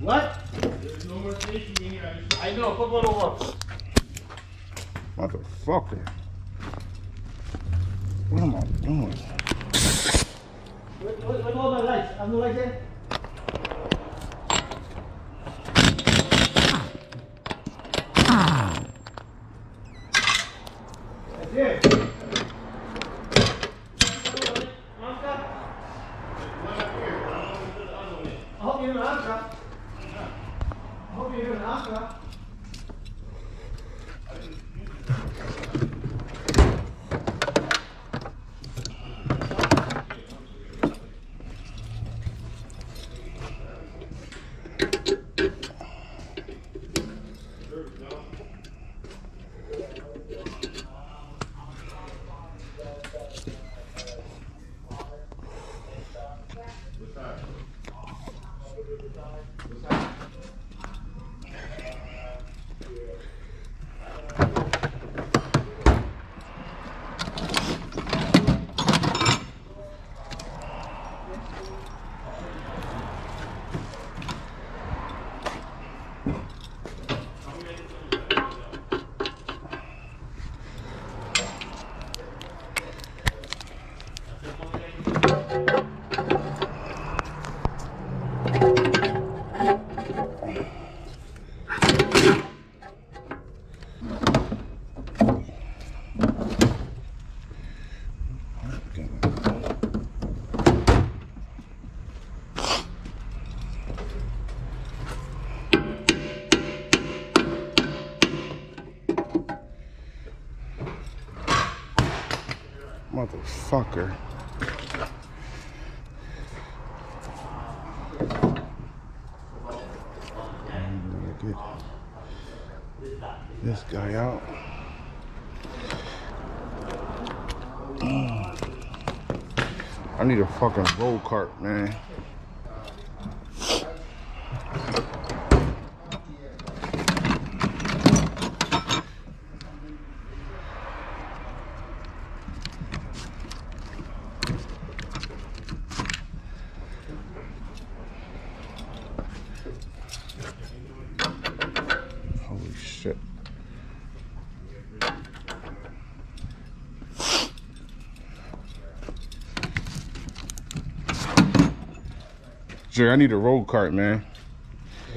What? There's no more station in here. I just I know, put one over. Motherfucker. What am I doing? Wait, wait, wait, all my lights. I'm no lights there. That's it. Motherfucker. Get this guy out. Mm. I need a fucking roll cart, man. Holy shit. Jay, I need a road cart, man.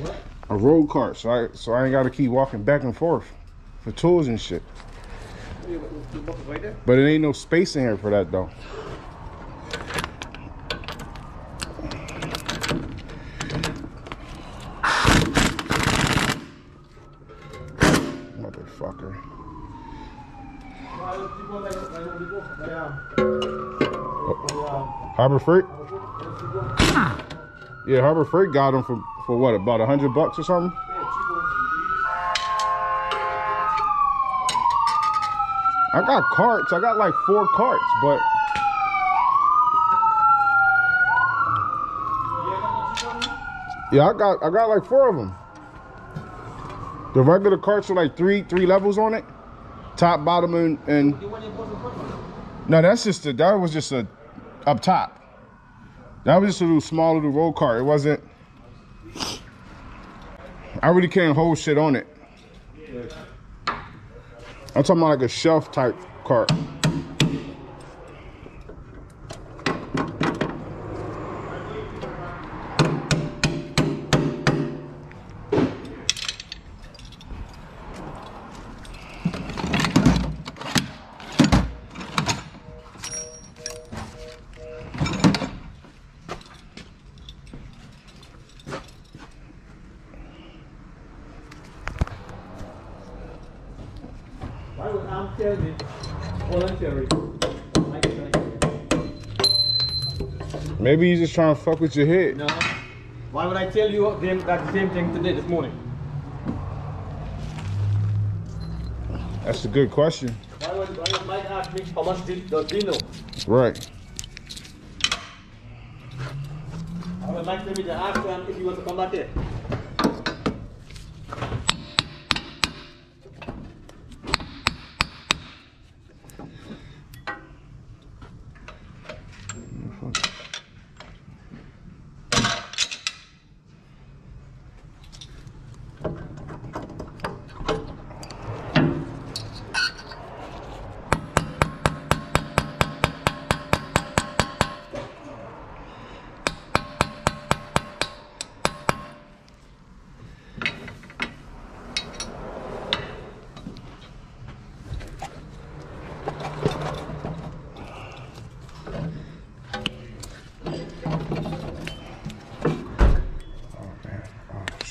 What? A road cart, so I so I ain't gotta keep walking back and forth for tools and shit. You, you book it right there? But it ain't no space in here for that though. Motherfucker. Harbor Freight? Yeah, Harbor Freight got them for, for what, about a hundred bucks or something? I got carts. I got like four carts, but yeah, I got I got like four of them. The regular carts are like three three levels on it, top, bottom, and and no, that's just a, that was just a up top. That was just a little small little roll cart. It wasn't. I really can't hold shit on it. I'm talking about like a shelf type cart. Would I you voluntary? Like, like, Maybe you just trying to fuck with your head. No. Why would I tell you them that same thing today, this morning? That's a good question. Why would, why would Mike ask me how much did, does he know? Right. Why would me to ask him if he wants to come back here?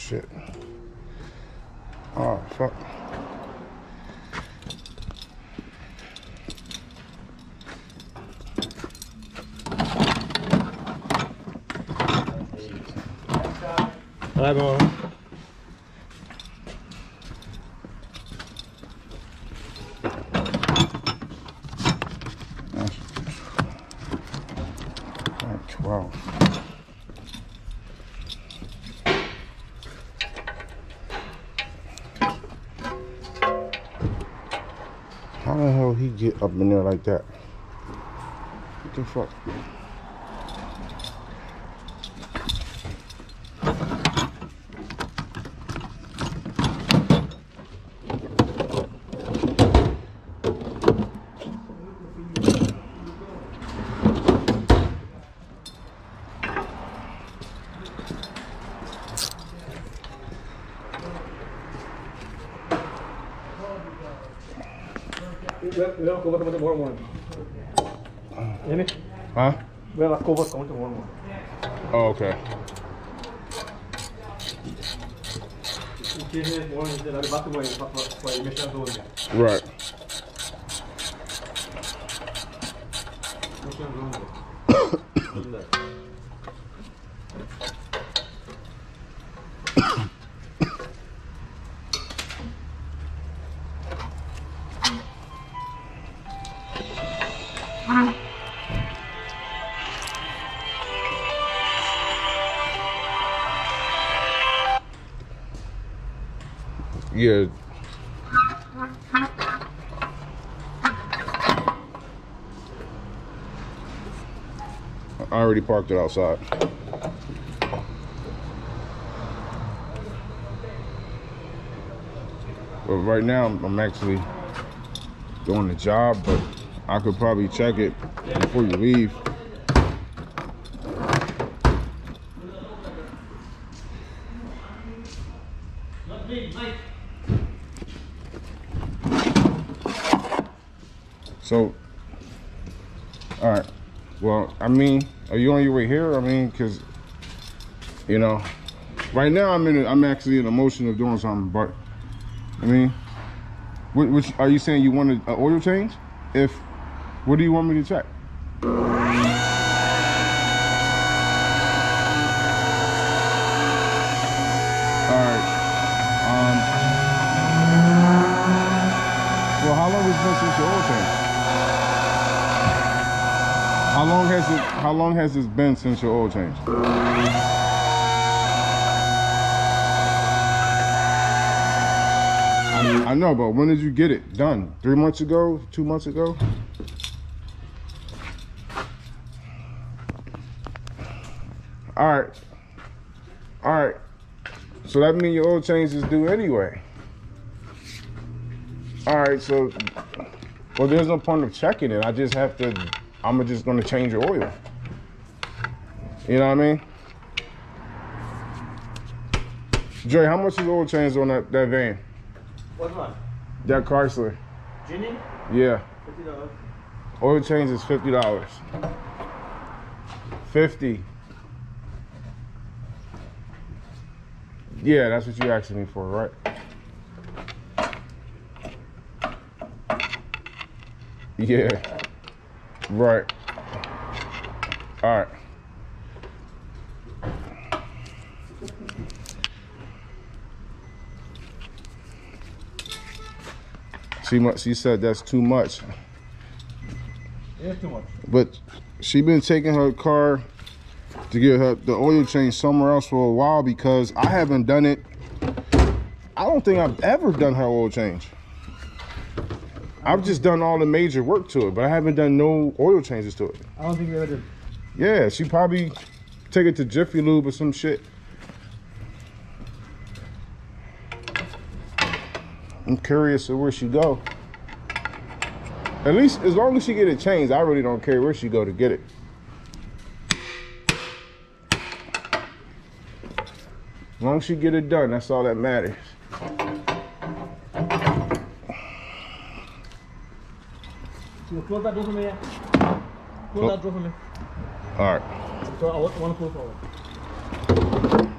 shit. Oh, fuck. Alright, man. Alright, 12. The hell he get up in there like that? What the fuck? Ve ve la cover tomorrow morning. Any? Huh? La cover come tomorrow morning. Oh, okay. If Yeah. I already parked it outside. But right now, I'm I'm actually doing the job, but I could probably check it before you leave. So, all right. Well, I mean, are you on your way here? I mean, cause you know, right now I'm in. A, I'm actually in a motion of doing something, but I mean, which, which are you saying you want an oil change? If what do you want me to check? All right. Um. Well, how long has it been since your oil change? How long has it? How long has this been since your oil change? I, know, but when did you get it done? Three months ago? Two months ago? All right. All right. So that means your oil change is due anyway. All right. So, well, there's no point of checking it. I just have to. I'm just gonna change your oil. You know what I mean? Dre, how much is oil change on that, that van? What one? That Chrysler? Ginny? Yeah. Fifty dollars. Oil change is fifty dollars. Fifty. Yeah, that's what you're asking me for, right? Yeah. Right. All right. She much. she said that's too much. It's too much. But she been taking her car to get her the oil change somewhere else for a while because I haven't done it. I don't think I've ever done her oil change. I've just done all the major work to it, but I haven't done no oil changes to it. I don't think we ever did. Yeah, she probably take it to Jiffy Lube or some shit. I'm curious of where she go. At least as long as she get it changed, I really don't care where she go to get it. As long as she get it done, that's all that matters. Close that door for me, yeah? Close Clo- that door for me. All right. So I want one close forward.